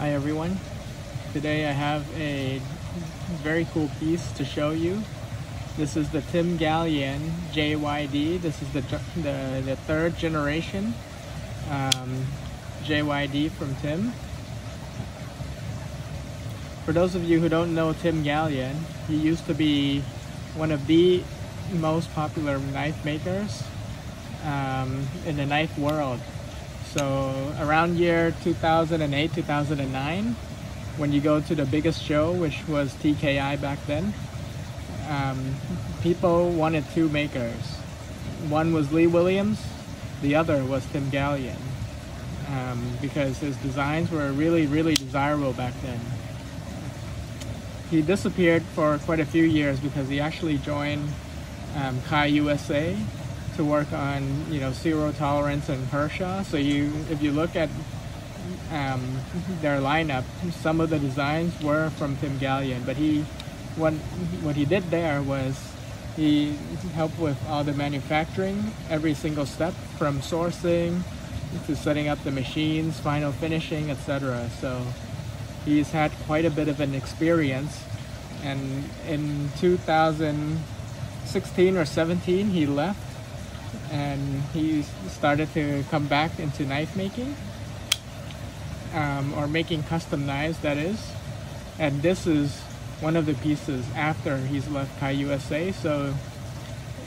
Hi everyone. Today I have a very cool piece to show you. This is the Tim Galyean JYD. This is the the, the third generation um, JYD from Tim. For those of you who don't know Tim Galyean, he used to be one of the most popular knife makers um, in the knife world. So around year 2008, 2009, when you go to the biggest show, which was TKI back then, um, people wanted two makers. One was Lee Williams, the other was Tim Galyean, um, because his designs were really, really desirable back then. He disappeared for quite a few years because he actually joined um, Kai USA to work on you know zero tolerance and Kershaw. So you if you look at um, their lineup, some of the designs were from Tim Galyean, but he what what he did there was he helped with all the manufacturing, every single step from sourcing to setting up the machines, final finishing, etc. So he's had quite a bit of an experience. And in 2016 or 17, he left and he started to come back into knife making um, or making custom knives that is. And this is one of the pieces after he's left Kai USA so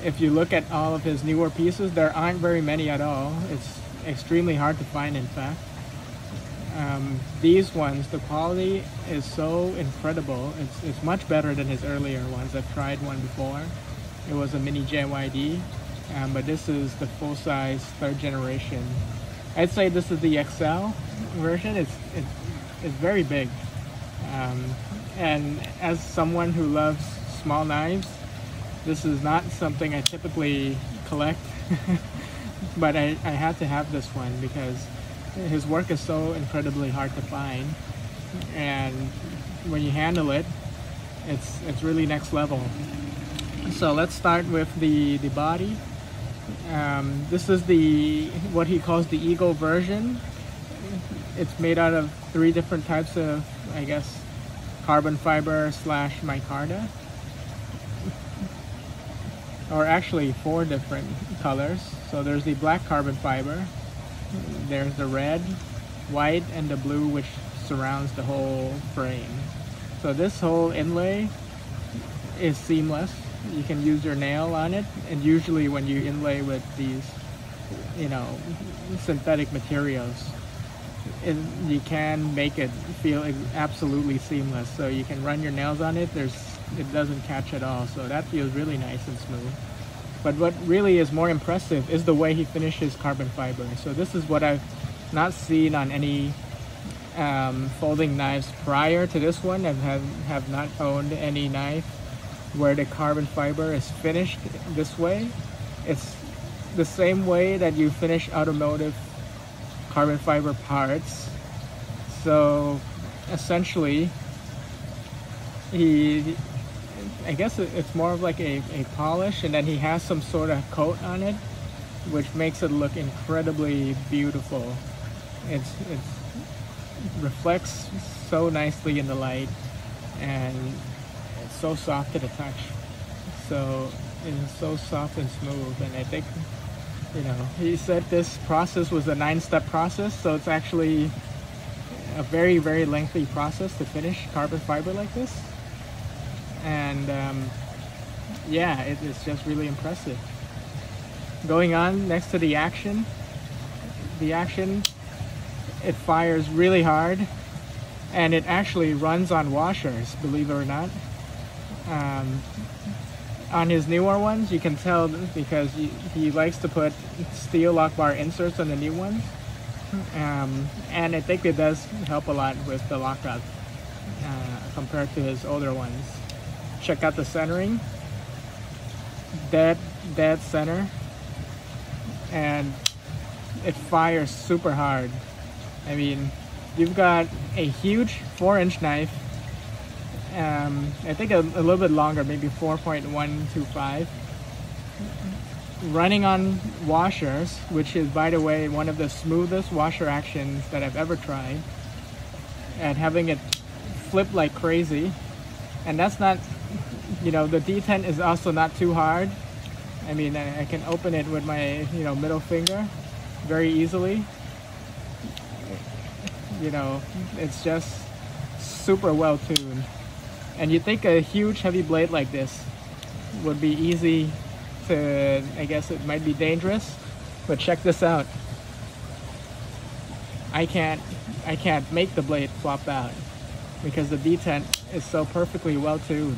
if you look at all of his newer pieces there aren't very many at all. It's extremely hard to find in fact. Um, these ones the quality is so incredible. It's, it's much better than his earlier ones. I've tried one before. It was a mini JYD um, but this is the full-size third generation. I'd say this is the XL version. It's it's, it's very big, um, and as someone who loves small knives, this is not something I typically collect. but I, I had to have this one because his work is so incredibly hard to find, and when you handle it, it's it's really next level. So let's start with the the body. Um, this is the what he calls the Eagle version. It's made out of three different types of, I guess, carbon fiber slash micarta. Or actually four different colors. So there's the black carbon fiber, there's the red, white, and the blue which surrounds the whole frame. So this whole inlay is seamless you can use your nail on it and usually when you inlay with these you know synthetic materials you can make it feel absolutely seamless. So you can run your nails on it there's it doesn't catch at all. So that feels really nice and smooth. But what really is more impressive is the way he finishes carbon fiber. So this is what I've not seen on any um, folding knives prior to this one I have, have not owned any knife where the carbon fiber is finished this way. It's the same way that you finish automotive carbon fiber parts. So essentially, he, I guess it's more of like a, a polish and then he has some sort of coat on it, which makes it look incredibly beautiful. It's, it's reflects so nicely in the light and so soft to the touch. So it's so soft and smooth. And I think, you know, he said this process was a nine-step process. So it's actually a very, very lengthy process to finish carbon fiber like this. And um, yeah, it, it's just really impressive. Going on next to the action, the action, it fires really hard and it actually runs on washers, believe it or not. Um, on his newer ones, you can tell because he, he likes to put steel lock bar inserts on the new ones. Um, and I think it does help a lot with the lockout uh, compared to his older ones. Check out the centering. Dead, dead center. And it fires super hard. I mean, you've got a huge four inch knife um, I think a, a, little bit longer, maybe 4.125. Running on washers, which is, by the way, one of the smoothest washer actions that I've ever tried. and having it flip like crazy. And that's not, you know, the detent is also not too hard. I mean, I, I can open it with my, you know, middle finger very easily. You know, it's just super well tuned. And you think a huge heavy blade like this would be easy to, I guess it might be dangerous, but check this out. I can't, I can't make the blade flop out because the detent is so perfectly well tuned.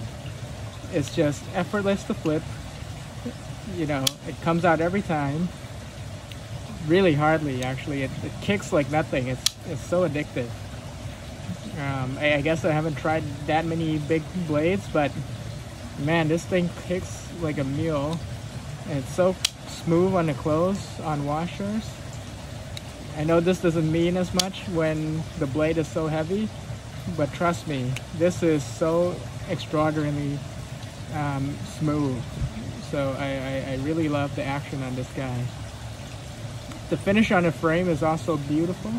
It's just effortless to flip. You know, it comes out every time. Really hardly, actually. It, it kicks like nothing. It's, it's so addictive. Um, I, I, guess I haven't tried that many big blades, but man, this thing kicks like a mule. And it's so smooth on the clothes, on washers. I know this doesn't mean as much when the blade is so heavy, but trust me, this is so extraordinarily um, smooth. So I, I, I really love the action on this guy. The finish on the frame is also beautiful.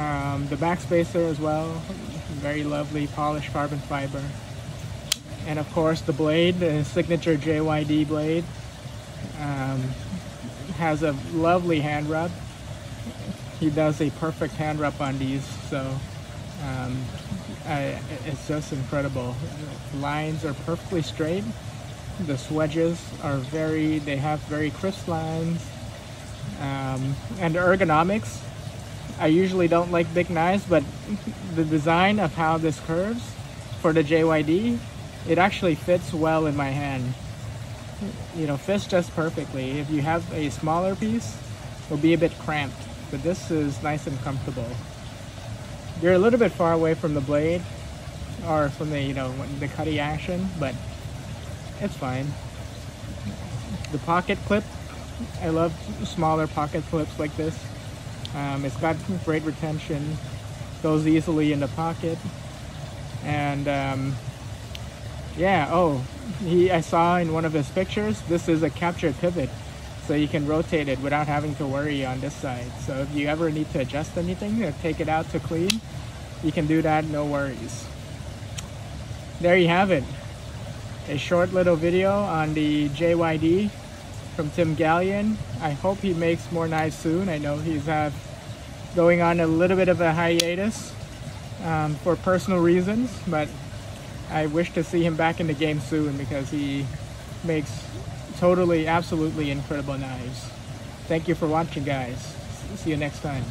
Um, the backspacer as well, very lovely polished carbon fiber. And of course the blade, the signature JYD blade, um, has a lovely hand rub. He does a perfect hand rub on these, so um, I, it's just incredible. Lines are perfectly straight. The swedges are very, they have very crisp lines. Um, and the ergonomics I usually don't like big knives, but the design of how this curves for the JYD, it actually fits well in my hand. You know, fits just perfectly. If you have a smaller piece, it'll be a bit cramped, but this is nice and comfortable. You're a little bit far away from the blade or from the, you know, the cutting action, but it's fine. The pocket clip, I love smaller pocket clips like this. Um, it's got great retention, goes easily in the pocket, and um, yeah, oh, he I saw in one of his pictures, this is a capture pivot, so you can rotate it without having to worry on this side. So if you ever need to adjust anything or take it out to clean, you can do that, no worries. There you have it. A short little video on the JYD from Tim Galyean. I hope he makes more knives soon. I know he's have going on a little bit of a hiatus um, for personal reasons, but I wish to see him back in the game soon because he makes totally, absolutely incredible knives. Thank you for watching, guys. See you next time.